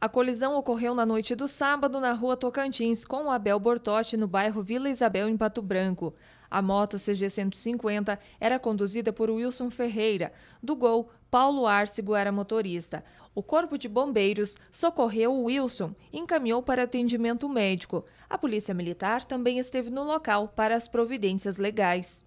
A colisão ocorreu na noite do sábado na rua Tocantins com o Abel Bortotti, no bairro Vila Isabel, em Pato Branco. A moto CG 150 era conduzida por Wilson Ferreira. Do Gol, Paulo Arcego era motorista. O Corpo de Bombeiros socorreu o Wilson e encaminhou para atendimento médico. A Polícia Militar também esteve no local para as providências legais.